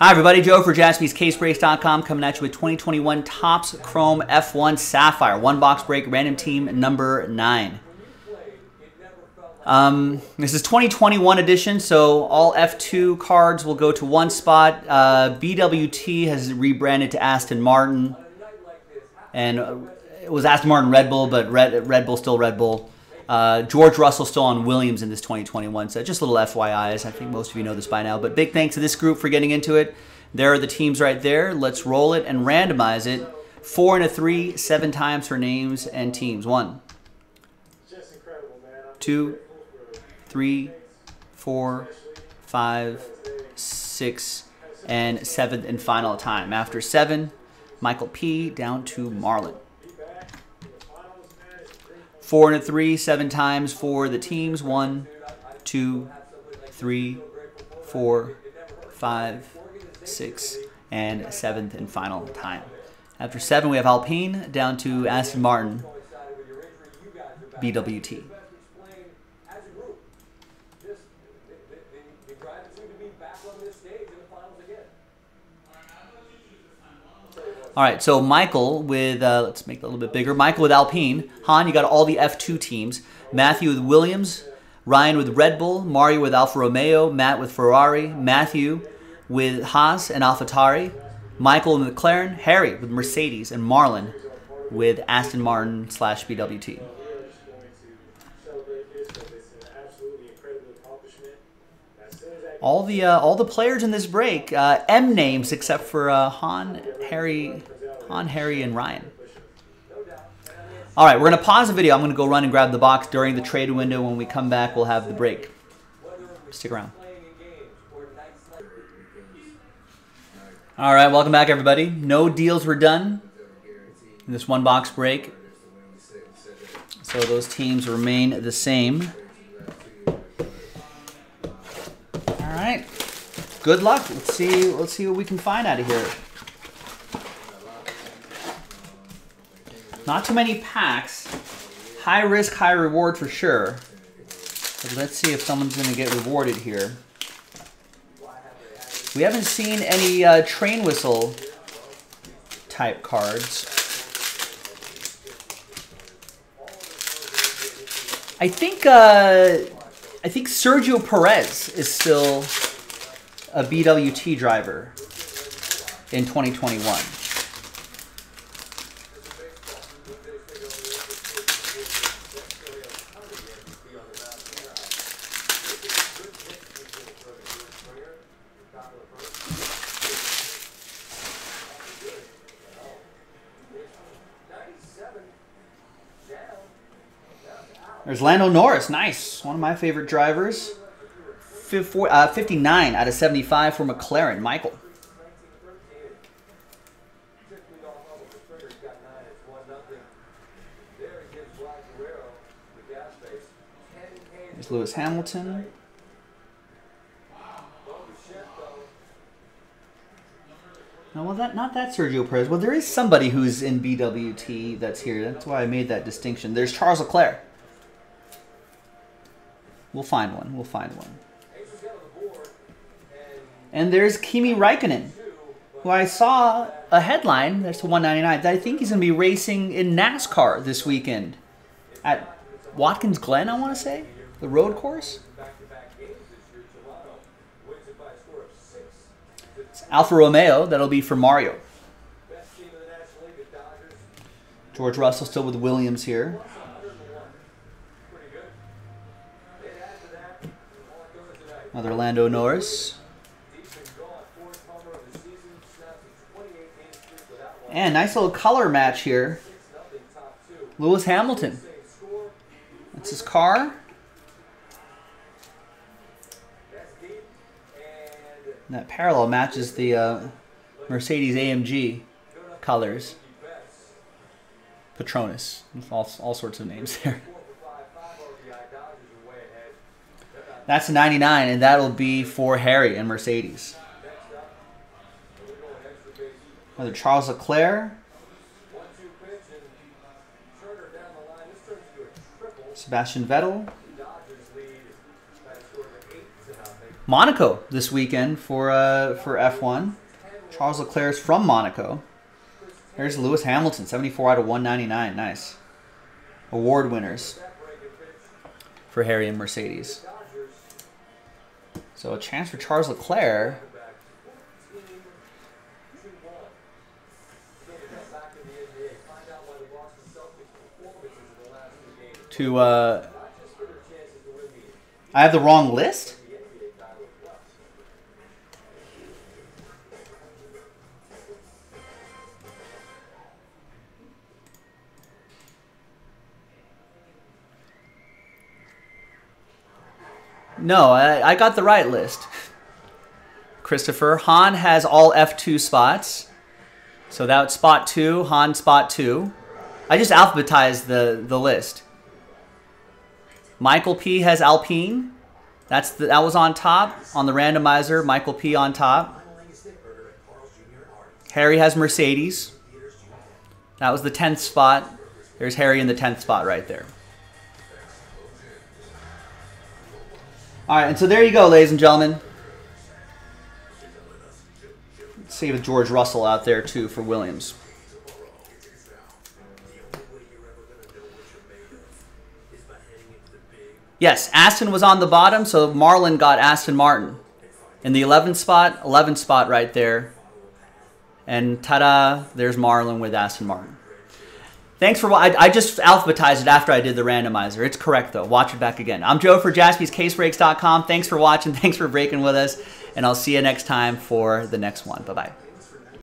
Hi, everybody. Joe for jaspyscasebreaks.com coming at you with 2021 Topps Chrome F1 Sapphire. One box break, random team number nine. Um, this is 2021 edition, so all F2 cards will go to one spot. Uh, BWT has rebranded to Aston Martin. And it was Aston Martin Red Bull, but Red, Red Bull still Red Bull. Uh, George Russell still on Williams in this 2021. So just a little FYIs. I think most of you know this by now. But big thanks to this group for getting into it. There are the teams right there. Let's roll it and randomize it. Four and a three, seven times for names and teams. One, two, three, four, five, six, and seventh and final time. After seven, Michael P. down to Marlon. Four and a three, seven times for the teams. One, two, three, four, five, six, and seventh and final time. After seven, we have Alpine down to Aston Martin, BWT. All right, so Michael with, uh, let's make it a little bit bigger. Michael with Alpine. Han, you got all the F2 teams. Matthew with Williams. Ryan with Red Bull. Mario with Alfa Romeo. Matt with Ferrari. Matthew with Haas and AlphaTauri. Michael with McLaren. Harry with Mercedes. And Marlon with Aston Martin slash BWT. All the uh, all the players in this break, uh, M names except for uh, Han, Harry, Han, Harry, and Ryan. All right, we're gonna pause the video. I'm gonna go run and grab the box during the trade window. When we come back, we'll have the break. Stick around. All right, welcome back, everybody. No deals were done in this one box break, so those teams remain the same. All right. Good luck. Let's see. Let's see what we can find out of here. Not too many packs. High risk, high reward for sure. But let's see if someone's going to get rewarded here. We haven't seen any uh, train whistle type cards. I think uh, I think Sergio Perez is still a BWT driver in 2021. There's Lando Norris. Nice. One of my favorite drivers. Uh, 59 out of 75 for McLaren. Michael. There's Lewis Hamilton. No, well, that not that Sergio Perez. Well, there is somebody who's in BWT that's here. That's why I made that distinction. There's Charles Leclerc. We'll find one. We'll find one. And there's Kimi Raikkonen, who I saw a headline, that's 199, that I think he's going to be racing in NASCAR this weekend at Watkins Glen, I want to say, the road course. It's Alfa Romeo, that'll be for Mario. George Russell still with Williams here. Another Lando Norris. And nice little color match here. Lewis Hamilton. That's his car. And that parallel matches the uh, Mercedes AMG colors. Patronus. All, all sorts of names there. That's 99, and that'll be for Harry and Mercedes. Another Charles Leclerc. Sebastian Vettel. Monaco this weekend for uh, for F1. Charles Leclerc is from Monaco. There's Lewis Hamilton, 74 out of 199. Nice. Award winners for Harry and Mercedes. So a chance for Charles Leclerc. To uh, I have the wrong list. No, I, I got the right list. Christopher. Han has all F2 spots. So that's spot two, Han spot two. I just alphabetized the, the list. Michael P has Alpine. That's the, that was on top on the randomizer. Michael P on top. Harry has Mercedes. That was the 10th spot. There's Harry in the 10th spot right there. All right, and so there you go, ladies and gentlemen. With George Russell out there too for Williams. Yes, Aston was on the bottom, so Marlon got Aston Martin in the 11th spot, 11th spot right there. And ta-da, there's Marlon with Aston Martin. Thanks for I, I just alphabetized it after I did the randomizer. It's correct though. Watch it back again. I'm Joe for jaspyscasebreaks.com. Thanks for watching. Thanks for breaking with us. And I'll see you next time for the next one. Bye bye.